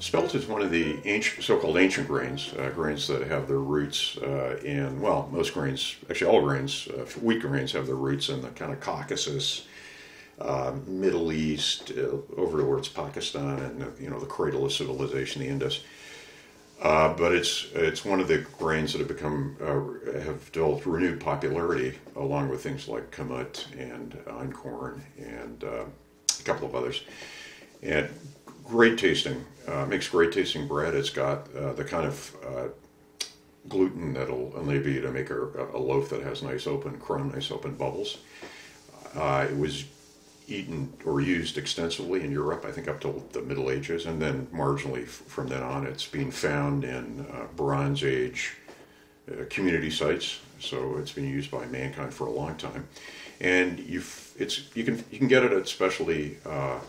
Spelt is one of the ancient, so-called ancient grains, uh, grains that have their roots uh, in, well, most grains, actually all grains, uh, wheat grains have their roots in the kind of Caucasus, uh, Middle East, uh, over towards Pakistan, and you know the cradle of civilization, the Indus. Uh, but it's it's one of the grains that have become uh, have developed renewed popularity, along with things like kamut and einkorn and uh, a couple of others. And great tasting, uh, makes great tasting bread. It's got uh, the kind of uh, gluten that'll enable you to make a, a loaf that has nice open crumb, nice open bubbles. Uh, it was eaten or used extensively in Europe, I think up to the Middle Ages, and then marginally from then on, it's being found in uh, Bronze Age community sites. So it's been used by mankind for a long time, and you it's you can you can get it at specialty uh,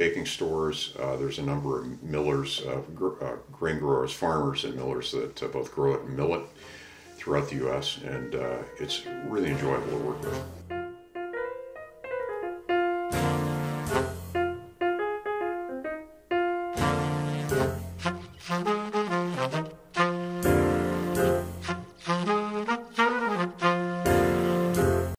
baking stores. Uh, there's a number of millers, uh, gr- uh, grain growers, farmers, and millers that uh, both grow it and mill it throughout the U.S. And it's really enjoyable to work with.